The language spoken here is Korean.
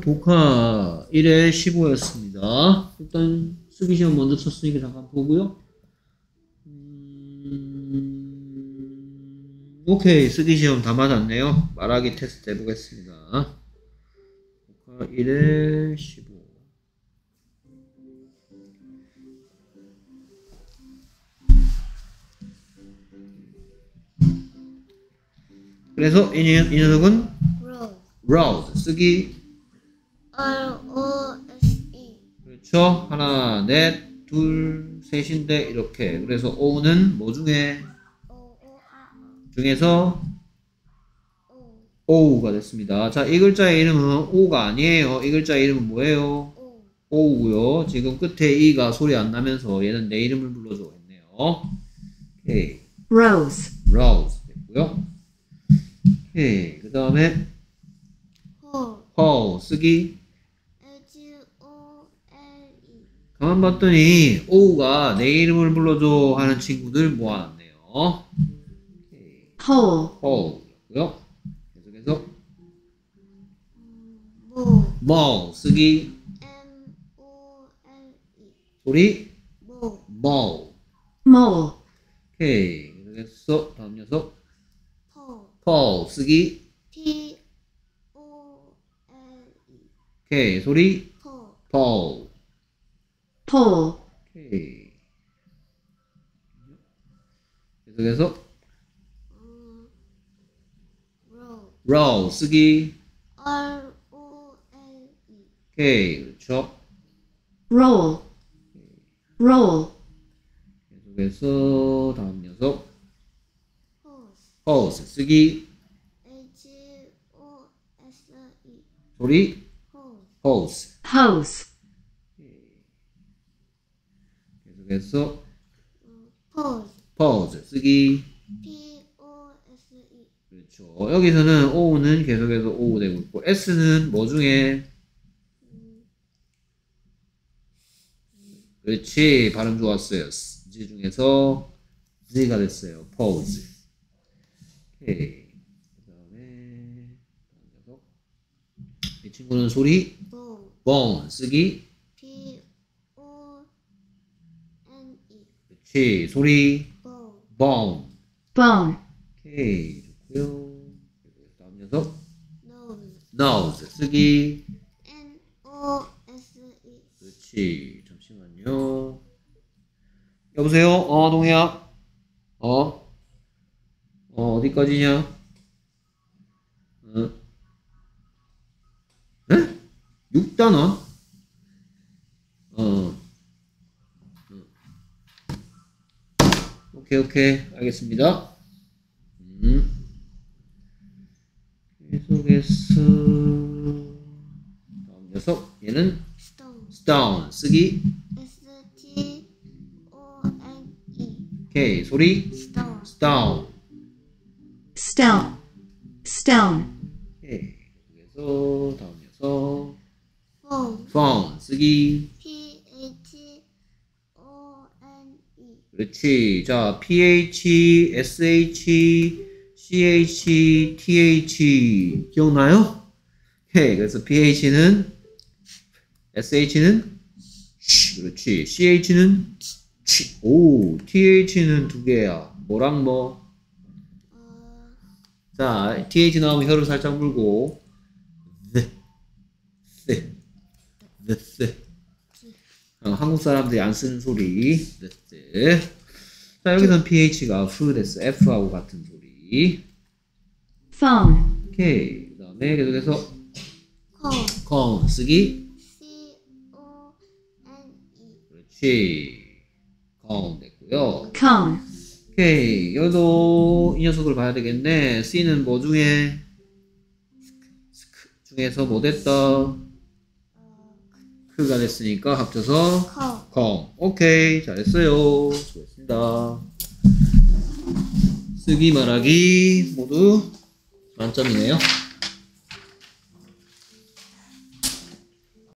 독화 1에 15였습니다. 일단 쓰기 시험 먼저 쳤으니까 잠깐 보고요. 음, 오케이 쓰기 시험 다 맞았네요. 말하기 테스트 해보겠습니다. 독화 1에 15 그래서 이, 녀- 녀석은 rouse 쓰기 R O S E. 그렇죠? 하나 넷 둘 셋인데 이렇게. 그래서 O는 뭐 중에? O O R 중에서 O. O가 됐습니다. 자 이 글자의 이름은 O가 아니에요. 이 글자의 이름은 뭐예요? O. O고요. 지금 끝에 E가 소리 안 나면서 얘는 내 이름을 불러줘 했네요. 오케이. Rose, rouse 됐고요. 오케이. 그 다음에 Paul 쓰기 H O L E 가만 봤더니 O가 내 이름을 불러줘 하는 친구들 모아놨네요. hole, Paul이고요. 계속해서 Mo Mo 쓰기. M O L E 소리. Mo Mo. mole, 오케이. 계속해서 다음 녀석. Paul Paul 쓰기. P O L E 오케이. 소리. Paul Paul. Pole, 오케이. 계속해서 음, Row Row 쓰기 R O L E 오케이 그렇죠. roll, roll, 계속해서 다음 녀석 Hose Hose 쓰기 H O S E 소리 Hose Hose. hose, 계속해서 Pose pause 쓰기 P O S E 그렇죠. 여기서는 O는 계속해서 O 되고 있고 S는 뭐 중에 그렇지 발음 좋았어요. Z 중에서 Z가 됐어요. pause. 오케이. 그다음에. 이 친구는 소리 bone 쓰기 P O N 그렇지 소리 bone. bone, 오케이 좋고요. 다음 녀석 Nose nose 쓰기 N O S E 그렇지. 잠시만요. 여보세요? 어, 동희야. 어? 어, 어디까지냐? 어? 에? 6단원? 어. 어. 오케이, 오케이. 알겠습니다. 음. 계속해서, 다음 녀석. 얘는 Stone stone. 쓰기. S T O N E 오케이. 소리. Stone stone. stone, stone, 오케이. 그래서 다음 녀석. Phone phone. 쓰기. P H O N E 그렇지. 자, ph, sh, ch, th. 기억나요? 오케이. 그래서 ph는, sh는, 쉬. 그렇지. ch는, 치. 오, th는 두 개야. 뭐랑 뭐? 어 자, th 나오면 혀를 살짝 물고 the, the. 어, 한국 사람들이 안 쓰는 소리 the, the. 자, 여기서는 ph가 f 됐어. f하고 같은 소리. phone, 오케이. 그 다음에 계속해서 Cone con 쓰기. C O N E 그렇지. con 됐고요. cone, 오케이. 여기도 이 녀석을 봐야 되겠네. c는 뭐 중에 스크 중에서 뭐 됐다. 크가 됐으니까 합쳐서 Cone 컴. 오케이. 잘했어요. 수고했습니다. 쓰기 말하기 모두 만점이네요.